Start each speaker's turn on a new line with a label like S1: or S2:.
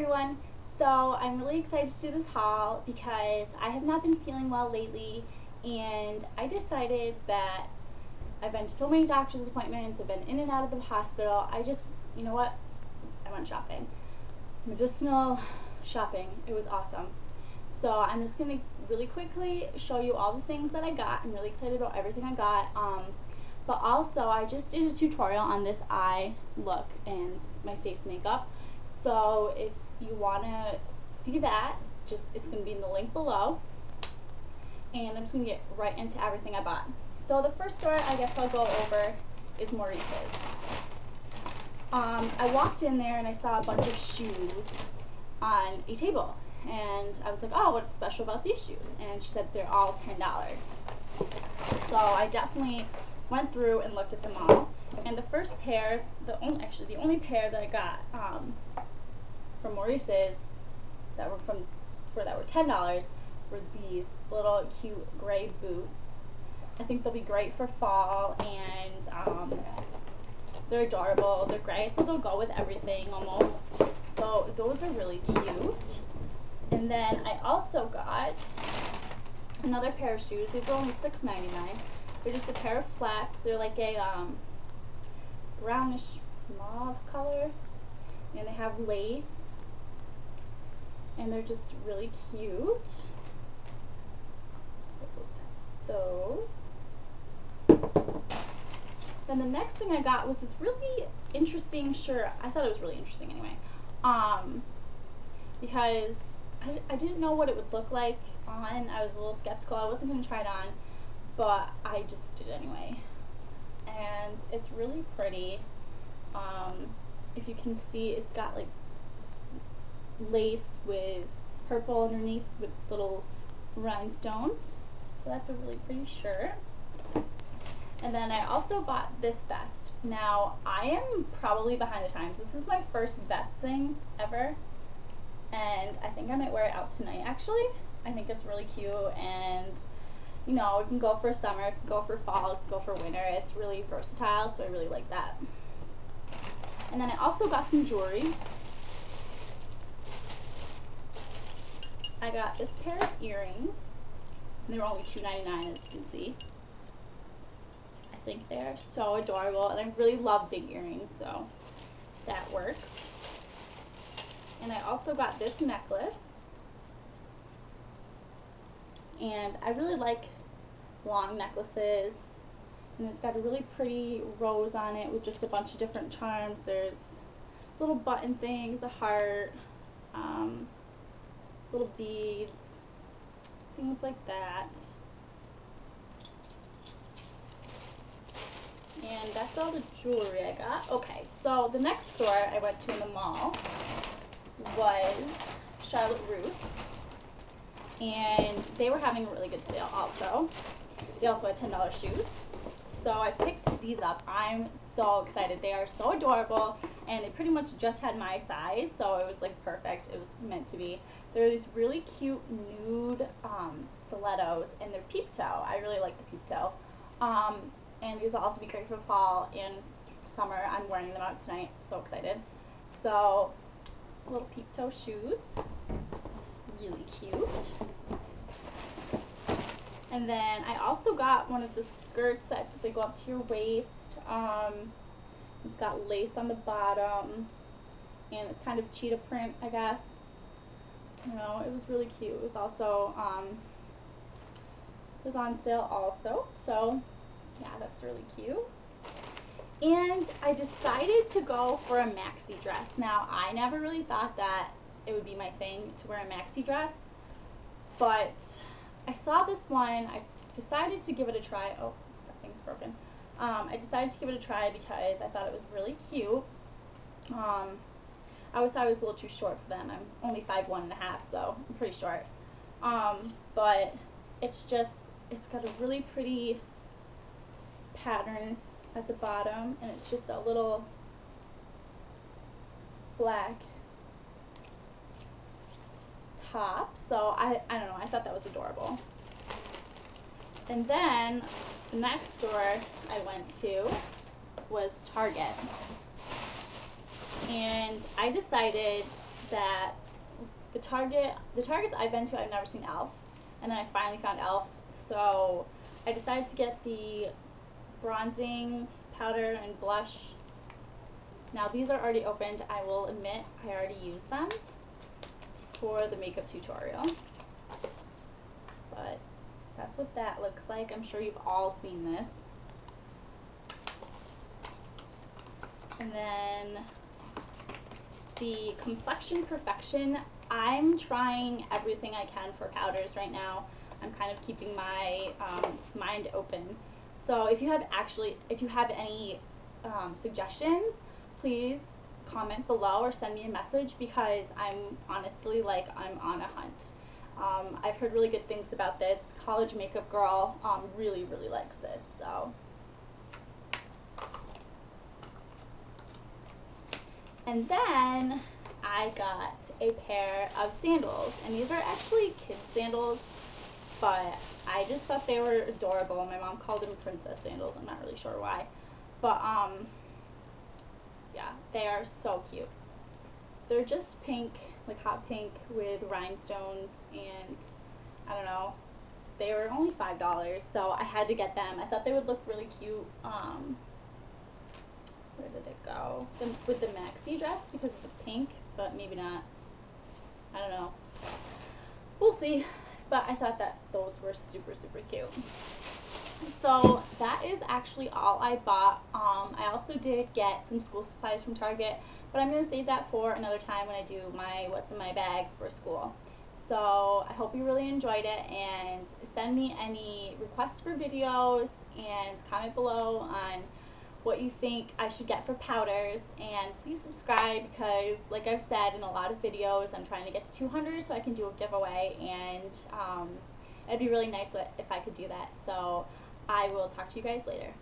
S1: everyone. So I'm really excited to do this haul because I have not been feeling well lately and I decided that I've been to so many doctor's appointments, I've been in and out of the hospital. I just, you know what? I went shopping. Medicinal shopping. It was awesome. So I'm just going to really quickly show you all the things that I got. I'm really excited about everything I got. Um, but also, I just did a tutorial on this eye look and my face makeup. So if you want to see that, just it's going to be in the link below. And I'm just going to get right into everything I bought. So the first store I guess I'll go over is Maurices. Um, I walked in there and I saw a bunch of shoes on a table. And I was like, oh, what's special about these shoes? And she said they're all $10. So I definitely went through and looked at them all. And the first pair, the only, actually the only pair that I got um, from Maurices that were from for that were ten dollars were these little cute gray boots. I think they'll be great for fall and um, they're adorable. They're gray, so they'll go with everything almost. So those are really cute. And then I also got another pair of shoes. These are only $6.99. They're just a pair of flats. They're like a um, brownish mauve color. And they have lace and they're just really cute. So that's those. Then the next thing I got was this really interesting shirt. I thought it was really interesting anyway. Um, because I, I didn't know what it would look like on. I was a little skeptical. I wasn't going to try it on, but I just did anyway. And it's really pretty. Um, if you can see, it's got like lace with purple underneath with little rhinestones. So that's a really pretty shirt. And then I also bought this vest. Now, I am probably behind the times. This is my first vest thing ever. And I think I might wear it out tonight, actually. I think it's really cute and you know, it can go for summer, it can go for fall, it can go for winter. It's really versatile, so I really like that. And then I also got some jewelry. I got this pair of earrings. And they were only $2.99 as you can see. I think they're so adorable. And I really love big earrings, so that works. And I also got this necklace. And I really like long necklaces. And it's got a really pretty rose on it with just a bunch of different charms. There's little button things, a heart, um, little beads, things like that. And that's all the jewelry I got. Okay, so the next store I went to in the mall was Charlotte Russe. And they were having a really good sale also. They also had $10 shoes. So I picked these up. I'm so excited. They are so adorable and it pretty much just had my size, so it was like perfect. It was meant to be. They're these really cute nude um, stilettos and they're peep toe. I really like the peep toe. Um, and these will also be great for fall and summer. I'm wearing them out tonight. So excited. So little peep toe shoes. Really cute. And then I also got one of the skirts that they go up to your waist. Um, it's got lace on the bottom. And it's kind of cheetah print, I guess. You know, it was really cute. It was also, um, was on sale also. So, yeah, that's really cute. And I decided to go for a maxi dress. Now, I never really thought that it would be my thing to wear a maxi dress, but I saw this one. I decided to give it a try. Oh, that thing's broken. Um, I decided to give it a try because I thought it was really cute. Um, I thought I was a little too short for them. I'm only five one and a half, so I'm pretty short. Um, but it's just, it's got a really pretty pattern at the bottom and it's just a little black top so I, I don't know I thought that was adorable and then the next store I went to was Target and I decided that the Target, the Targets I've been to, I've never seen Elf, and then I finally found Elf, so I decided to get the bronzing powder and blush. Now these are already opened. I will admit I already used them for the makeup tutorial. But that's what that looks like. I'm sure you've all seen this. And then the Complexion Perfection. I'm trying everything I can for powders right now. I'm kind of keeping my um, mind open. So if you have actually, if you have any um, suggestions, please comment below or send me a message because I'm honestly like I'm on a hunt. Heard really good things about this. College Makeup Girl um, really, really likes this. So. And then I got a pair of sandals. And these are actually kids sandals, but I just thought they were adorable. My mom called them princess sandals. I'm not really sure why. But, um, yeah, they are so cute. They're just pink, like hot pink with rhinestones and I don't know. They were only five dollars, so I had to get them. I thought they would look really cute. Um, where did it go? The, with the maxi dress because of the pink, but maybe not. I don't know. We'll see. But I thought that those were super, super cute. So that is actually all I bought. Um, I also did get some school supplies from Target, but I'm going to save that for another time when I do my what's in my bag for school. So I hope you really enjoyed it and send me any requests for videos and comment below on what you think I should get for powders and please subscribe because like I've said in a lot of videos I'm trying to get to 200 so I can do a giveaway and um, it'd be really nice if I could do that so I will talk to you guys later.